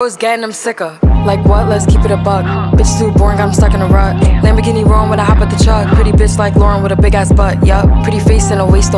I was getting them sicker. Like what? Let's keep it a buck. Bitch too boring, I'm stuck in a rut. Lamborghini roaring when I hop at the truck. Pretty bitch like Lauren with a big ass butt. Yup. Pretty face and a waist.